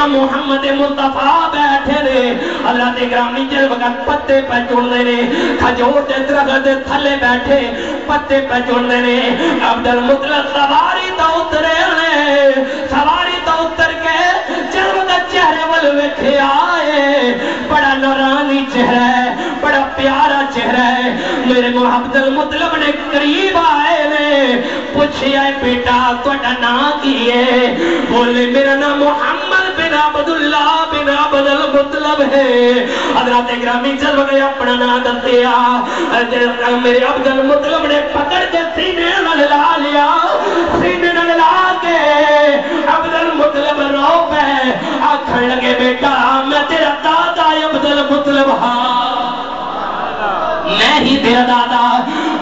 میرا محمد مصطفیٰ بیٹھے نے۔ حضرت گرامی جل وقت پتے پہ چڑھنے نے۔ کھجور دے درخت تھلے بیٹھے پتے پہ چڑھنے نے۔ عبد المطلب سواری تو اترے نے۔ سواری تو اتر کے جل وقت چہرے ول ویکھے آئے۔ بڑا نورانی چہرہ ہے، بڑا پیارا چہرہ ہے۔ میرے محمد المطلب نے قریب آئے نے۔ پوچھے آئے بیٹا توڑا نا کیے بولے، میرا نام محمد بن عبداللہ بن عبد المطلب ہے۔ حضرات اگرامی چل گئے اپنا نا دتیا۔ میرے عبد المطلب نے پکڑ کے سینے نللا لیا۔ سینے نللا کے میں ہی تیرا دادا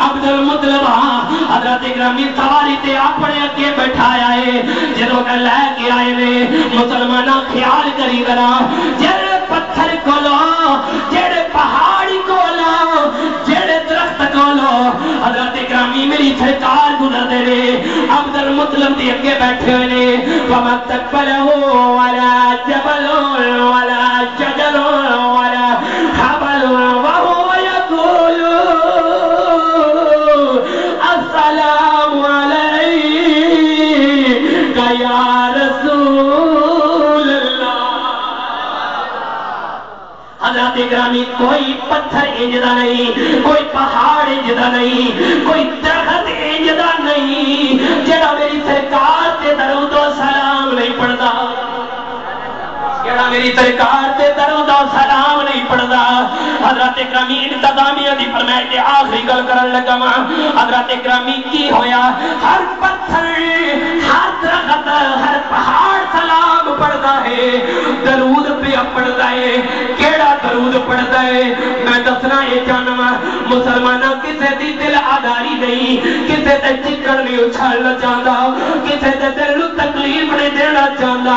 عبد المطلب ہاں حضرت اکرامی سواری تے اپنے اگے بٹھایا ہے۔ جنہوں کا لے کے آئے نے مسلمانہ خیال کری ذرا جڑے پتھر کو لو جڑے پہاڑی کو لو جڑے درخت کو لو حضرت اکرامی میری سرکار گزر دے رے عبد المطلب دے اگے بیٹھے ہوئے نے۔ وَمَا تَقْبَلَهُ وَلَا جَبَلٌ وَلَا شَجَرٌ یا رسول اللہ۔ حضرت گرامی، کوئی پتھر انجدہ نہیں، کوئی پہاڑ انجدہ نہیں، کوئی درخت انجدہ نہیں، جڑا میری سرکار تے درود و سلام نہیں پڑھدا جڑا میری سرکار تے درود و سلام پڑھدا حضرت اکرامی انتظامیہ دی فرمائے تے آخری گل کرن لگا ماں حضرت اکرامی کی ہویا؟ ہر پتھر، ہر درخت، ہر پہاڑ سلام پڑھدا ہے۔ درود پہ پڑھدا ہے۔ کہ درود پڑھدا ہے۔ میں دسنا یہ جانوا مسلمانہ کسے دی دل آداری نہیں، کسے تے چکر نہیں اچھالنا چاہتا، کسے تے دل تکلیف نہیں دینا چاہتا۔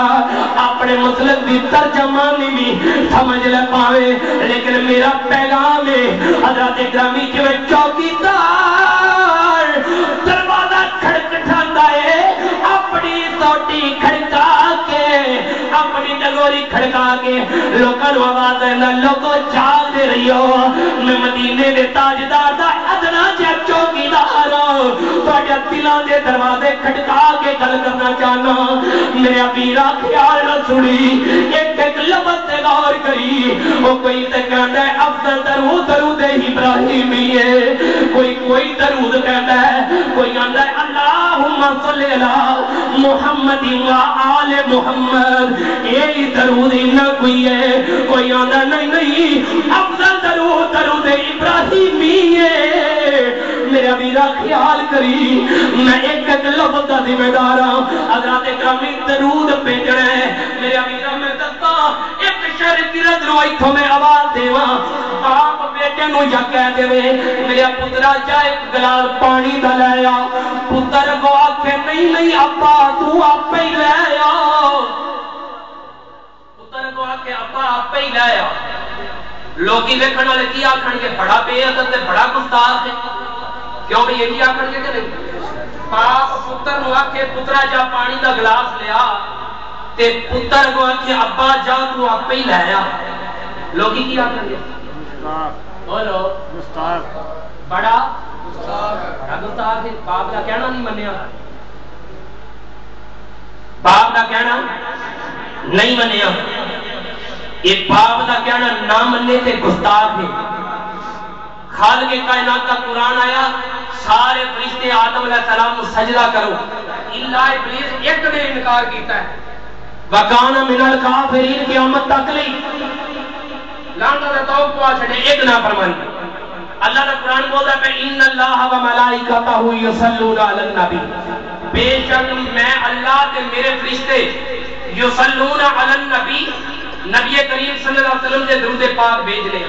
اپنے مسلم دی ترجمانی بھی سمجھ لے پاوے۔ لیکن میرا پیغام ہے، حضرت گرامی کے میں چوکی دار دروازہ کھڑکٹھاندہ ہے، اپنی سوٹی کھڑکا اپنی کھڑکا کے لوکاں نو آواز ہے، نہ جاگ دے رہی ہو۔ میں مدینے دے تاجدار دا ادنا جے چوکی دار ہاں۔ تواڈے دلاں دے دروازے کھڑکا کے گل کرنا چاہنا۔ میرے ابیرا خیال نہ سنی، ایک ایک لفظ تے غور کری۔ وہ کوئی تے کہندا ہے، افضل درود درود ابراہیمی ہے کوئی کوئی درود کہندا ہے، کوئی آندا ہے، اللہ اللہم صلی علی محمد و آل محمد. یہی درود نہ کوئی ہے کوئی آندا نہیں نہیں۔ افضل درود درود ابراہیمی ہے میرے امیرہ خیال کری، میں ایک ایک لفظ کا ذمہ دار ہوں حضرات اکرامی درود بھیجنا ہے۔ میرے امیرہ میں دستا، ایک شہر کی رد روئی تو میں آواز دیواں نو یا کہہ دے میرا پترا جائے ایک گلاس پانی دا لے آ پتر کو آکھے نہیں نہیں ابا تو آپ ہی لے آ پتر کو آکھے ابا آپ ہی لے آ لوگی دیکھنے والے کی آکھن کے بڑا بے عزت ہے بڑا گستاخ ہے کیوں بھی یہی آکھن کے کہ نہیں باپ پتر نو آکھے پترا جا پانی دا گلاس لیا تے پتر کو آکھے ابا جا تو آپ ہی لے آ لوگی کی آکھن کے بولو گستاخ بڑا۔ بڑا گستاخ ہے۔ باپ کا کہنا نہیں منیا۔ باپ کا کہنا نہیں منیا۔ یہ باپ کا کہنا نہ مننے سے گستاخ ہے۔ خالق کے کائنات کا قرآن آیا، سارے فرشتے آدم علیہ السلام کو سجدہ کرو۔ اللہ ابلیس ایک نے انکار کیتا ہے۔ وکانا من الکافرین قیامت تک لی لانتا دے تو کو چھڑے، ایک نہ فرمانی اللہ کا قرآن بولتا ہے ان اللہ و ملائکتہ یصلون علی النبی۔ بے شک میں اللہ تے میرے فرشتے یصلون علی النبی، نبی کریم صلی اللہ علیہ وسلم سے درود پاک بھیج لے۔